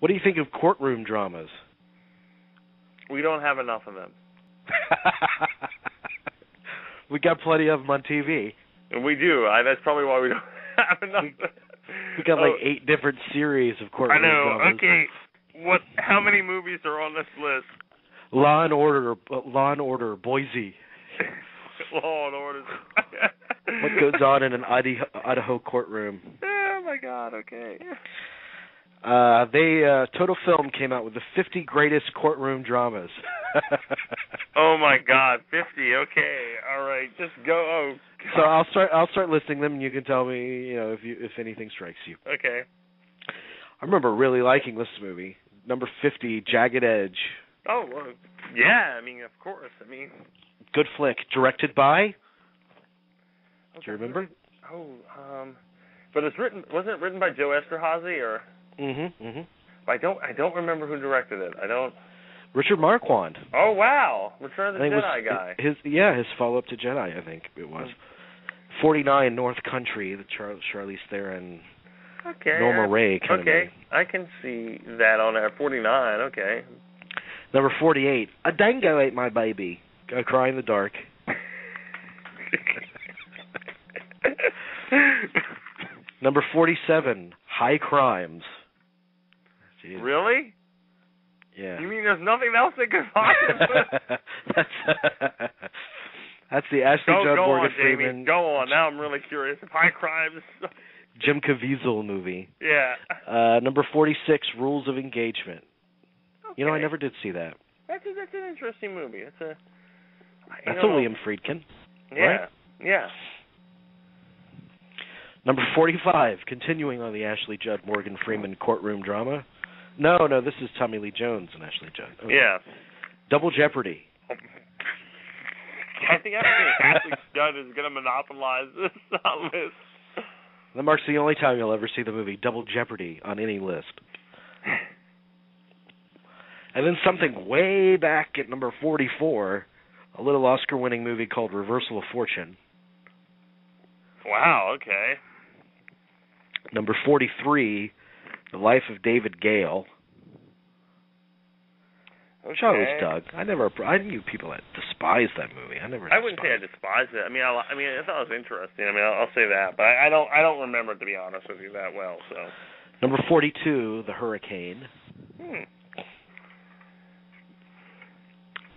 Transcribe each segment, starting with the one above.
What do you think of courtroom dramas? We don't have enough of them. we got plenty of them on TV. And we do. I, that's probably why we don't have enough. We got like Oh. eight different series of courtroom I know. dramas. Okay. What? How many movies are on this list? Law and Order, uh, Law and Order, Boise. Law and Order. What goes on in an Idaho, Idaho courtroom? Oh my God. Okay. Uh, they uh, Total Film came out with the 50 greatest courtroom dramas. Oh my God. Fifty. Okay. All right. Just go. Oh. so I'll start. I'll start listing them, and you can tell me, you know, if you if anything strikes you. Okay. I remember really liking this movie. Number 50, Jagged Edge. Oh well, yeah. I mean, of course. I mean. Good flick, directed by. Do you remember? Oh. Um. But it's written. Wasn't it written by Joe Eszterhas or? Mhm. Mhm. I don't. I don't remember who directed it. I don't. Richard Marquand. Oh wow. Return of the Jedi was guy. his yeah his follow up to Jedi I think it was. 49 North Country, the Char- Charlize Theron, Okay. Norma Rae kind of Okay. I can see that on there. Forty nine. Okay. Number 48, A Dingo Ate My Baby. A Cry in the Dark. Number 47, High Crimes. Really? Yeah. You mean there's nothing else that could possibly? that's that's the Ashley go Judd go Morgan on, Jamie. Freeman Go on. Now I'm really curious. High crimes. Jim Caviezel movie. yeah. Uh, number 46, Rules of Engagement. Okay. You know, I never did see that. That's a, that's an interesting movie. A. That's a don't know. William Friedkin. Yeah. right? Yeah. Number 45, continuing on the Ashley Judd Morgan Freeman courtroom drama. No, no, this is Tommy Lee Jones and Ashley Judd. Okay. Yeah. Double Jeopardy. I think Ashley Judd is going to monopolize this uh, list. That marks the only time you'll ever see the movie Double Jeopardy on any list. And then something way back at number 44, a little Oscar winning movie called Reversal of Fortune. Wow. Okay. Number 43, The Life of David Gale, which I always Okay. dug. I never, I knew people that despised that movie. I never. I wouldn't say I despised despise it. I mean, I, I mean, I thought it was interesting. I mean, I'll, I'll say that, but I, I don't, I don't remember it to be honest with you that well. So. Number 42, The Hurricane. Hmm.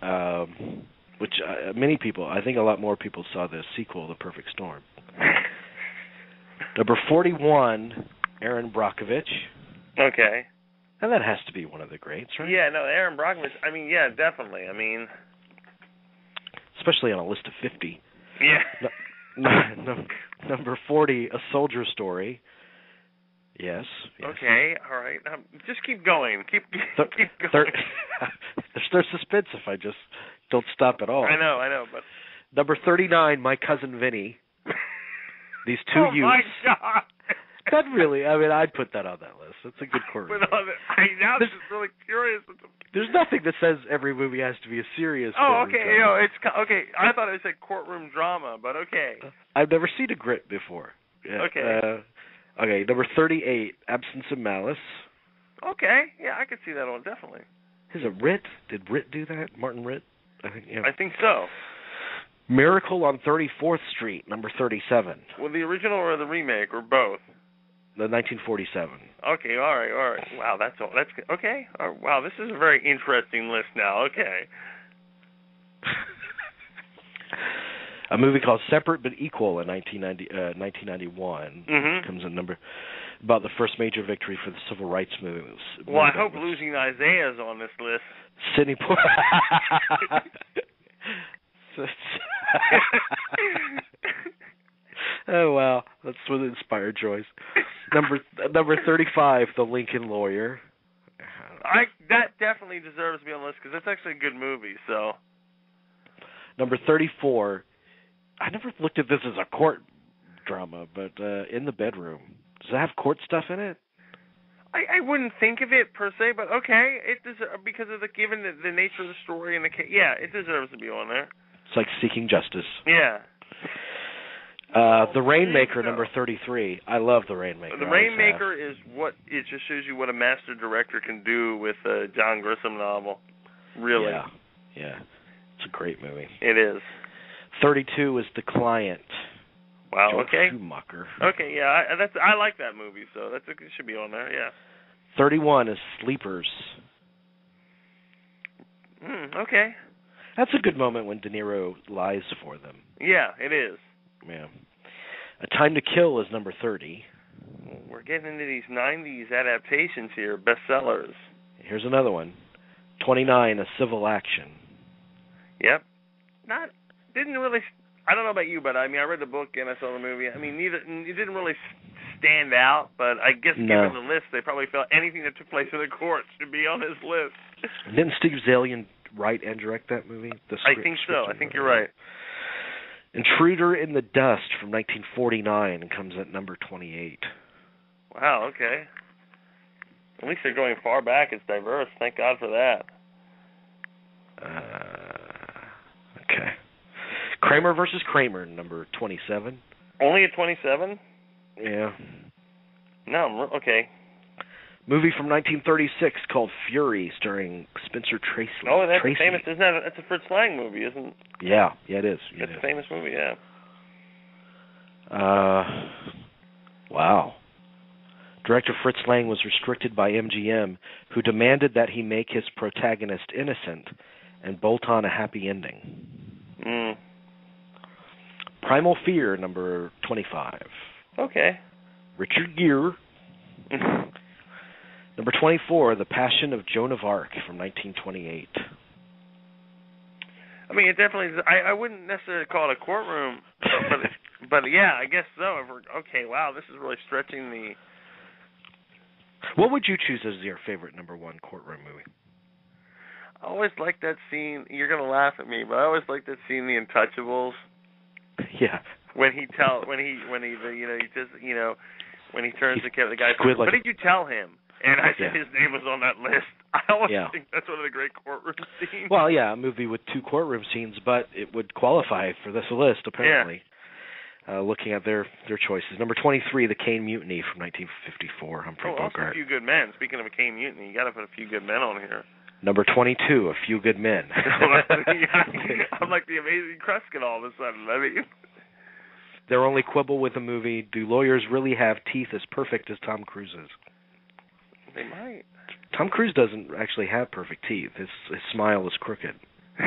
um, which uh, many people, I think a lot more people saw the sequel, The Perfect Storm. Number 41, Erin Brockovich. Okay. And that has to be one of the greats, right? Yeah. No, Erin Brockovich. I mean, yeah, definitely. I mean, Especially on a list of 50. yeah. No, no, number 40, A Soldier Story. Yes. yes. Okay. All right. Um, just keep going. Keep Thir- keep going. thir- there's, there's suspense if I just don't stop at all. I know. I know. But Number 39, My Cousin Vinny. These two oh youths. Oh my god. That really, I mean, I'd put that on that list. It's a good on the, I now just really curious. There's nothing that says every movie has to be a serious. Oh, okay. drama. You know, it's okay. I thought it said courtroom drama, but okay. I've never seen a grit before. Yeah. Okay. Uh, okay, number 38, Absence of Malice. Okay. Yeah, I could see that one definitely. Is it Ritt? Did Ritt do that? Martin Ritt? I think, yeah. I think so. Miracle on 34th Street, number 37, Well, the original or the remake or both. The 1947. Okay. All right. All right. Wow. That's all. That's okay. Uh, wow. This is a very interesting list now. Okay. a movie called Separate but Equal in 1990, uh, 1991 Mhm. comes in number about the first major victory for the civil rights movement. Well, I hope losing Isaiah's on this list. Sidney Po- So it's- oh wow, that's what inspired Joyce. Number number 35, The Lincoln Lawyer. I that definitely deserves to be on the list because that's actually a good movie. So Number 34, I never looked at this as a court drama, but uh In the Bedroom. Does it have court stuff in it? I, I wouldn't think of it per se, but okay, it deserves because of the given the, the nature of the story and the yeah, it deserves to be on there. It's like Seeking Justice. Yeah. Uh, the Rainmaker, number thirty-three. I love the Rainmaker. The Rainmaker is what it just shows you what a master director can do with a John Grisham novel. Really, Yeah, yeah. It's a great movie. it is. Thirty-two is The Client. Wow. Joel okay. Schumacher. Okay. Yeah. I, that's I like that movie, so that's it should be on there. Yeah. Thirty-one is Sleepers. Mm, okay. That's a good moment when De Niro lies for them. Yeah, it is. Yeah. A Time to Kill is number thirty. We're getting into these '90s adaptations here, bestsellers. Here's another one. Twenty-nine, A Civil Action. Yep. Not didn't really. I don't know about you, but I mean, I read the book and I saw the movie. I mean, neither it didn't really stand out. But I guess No. given the list, they probably felt anything that took place in the courts should be on this list. Didn't Steve Zaillian write and direct that movie? The I think so. I think you're right. Intruder in the Dust from 1949 comes at number 28. Wow. Okay. At least they're going far back. It's diverse. Thank God for that. Uh, okay. Kramer versus Kramer, number 27. Only at 27? Yeah. No. Okay. Movie from 1936 called Fury, starring Spencer Tracy. Oh, that's Tracy. famous. Isn't that? A, that's a Fritz Lang movie, isn't? Yeah, yeah, it is. It That's is. a famous movie. Yeah. Uh, wow. Director Fritz Lang was restricted by MGM, who demanded that he make his protagonist innocent and bolt on a happy ending. Mm. Primal Fear, number 25. Okay. Richard Gere. Number 24, The Passion of Joan of Arc from 1928. I mean, it definitely. Is, I I wouldn't necessarily call it a courtroom, but but yeah, I guess so. If we're, okay, wow, this is really stretching the. What would you choose as your favorite number one courtroom movie? I always like that scene. You're gonna laugh at me, but I always like that scene, in The Untouchables, Yeah. when he tell when he when he the, you know he just you know when he turns to Kevin, the guy. Squid like- what did you tell him? And I said Yeah. his name was on that list. I always Yeah. think that's one of the great courtroom scenes. Well, yeah, a movie with two courtroom scenes, but it would qualify for this list apparently. Uh, looking at their their choices. Number 23, The Caine Mutiny from 1954, Humphrey Oh, also a Bogart. few good men. Speaking of a Caine Mutiny, you got to put a few good men on here. Number 22, A Few Good Men. I'm like the amazing Kreskin all of a sudden. I mean, Their only quibble with the movie: Do lawyers really have teeth as perfect as Tom Cruise's? They might. Tom Cruise doesn't actually have perfect teeth. His his smile is crooked.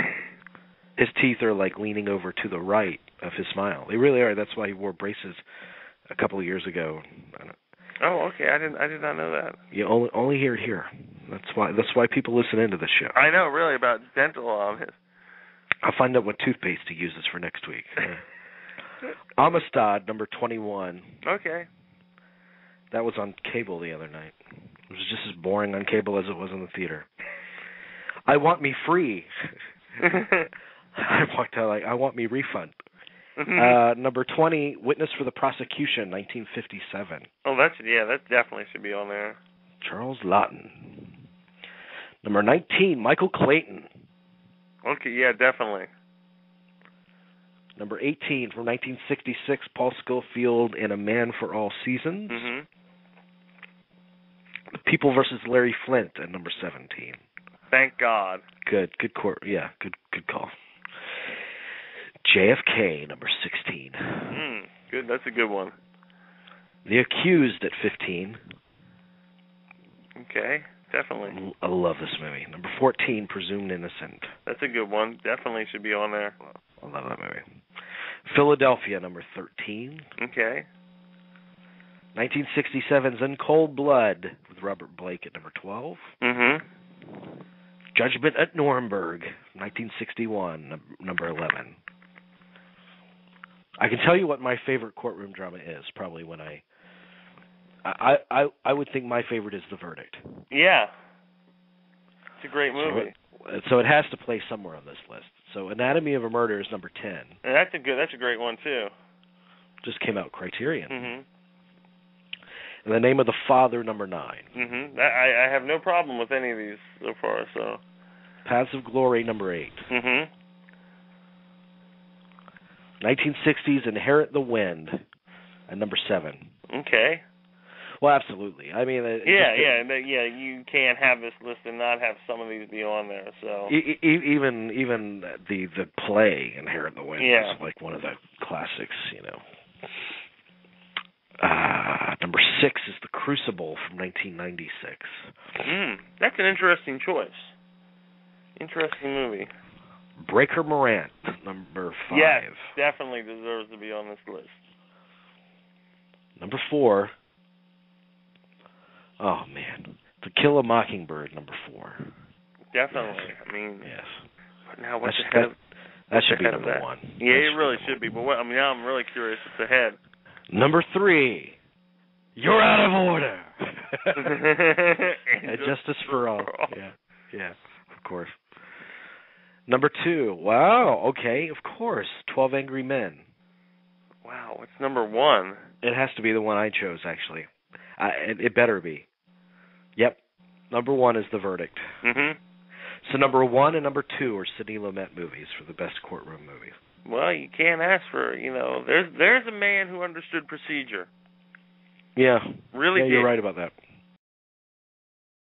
His teeth are like leaning over to the right of his smile. They really are. That's why he wore braces a couple of years ago. Oh, okay. I didn't. I did not know that. You only only hear it here. That's why that's why people listen into this show. I know really about dental his. I'll find out what toothpaste he uses for next week. Amistad number 21. Okay. That was on cable the other night. It was just as boring on cable as it was in the theater. I want me free. I walked out like I want me refund. Uh, number 20, Witness for the Prosecution, 1957. oh, that's yeah. That definitely should be on there. Charles Laughton. Number 19, Michael Clayton. Okay. Yeah, definitely. Number 18, from 1966, Paul Scofield in A Man for All Seasons. Mhm. People versus Larry Flynt at number 17. Thank God. Good, good court. Yeah, good, good call. JFK, number 16. Mm, good. That's a good one. The Accused at 15. Okay. Definitely. I love this movie. Number 14, Presumed Innocent. That's a good one. Definitely should be on there. I love that movie. Philadelphia, number 13. Okay. 1967's In Cold Blood with Robert Blake at number 12. Mhm. Judgment at Nuremberg, 1961, num- number 11. I can tell you what my favorite courtroom drama is. Probably when I, I, I, I would think my favorite is The Verdict. Yeah. It's a great movie. Uh, So it has to play somewhere on this list. So Anatomy of a Murder is number 10. And that's a good. That's a great one too. Just came out Criterion. Mhm. And The Name of the Father, number 9. Mm-hmm. I I have no problem with any of these so far. So. Paths of Glory, number 8. Mm-hmm. 1960s Inherit the Wind at number seven. Okay. Well, absolutely. I mean, it, Yeah, just- yeah, but yeah. You can't have this list and not have some of these be on there. So. E- e- even even the the play Inherit the Wind Yeah. is like one of the classics, you know. Uh, number six is The Crucible from 1996. Mm, that's an interesting choice. Interesting movie. Breaker Morant, number five. Yes, definitely deserves to be on this list. Number four. Oh man, To Kill a Mockingbird, number four. Definitely. I mean, Yes, but now what's That's- ahead of that should be number that? one. Yeah, That it really should be. But what, I mean, now I'm really curious. It's ahead. Number three. You're out of order. And And just- justice for all. Yeah, yeah, of course. Number two. Wow. Okay, of course. Twelve Angry Men. Wow, what's number one? It has to be the one I chose, actually. I, it, it better be. Yep. Number one is the verdict. Mm-hmm. So number one and number two are Sidney Lumet movies for the best courtroom movies. Well, you can't ask for you know. There's there's a man who understood procedure. Yeah. Really yeah, did. you're right about that.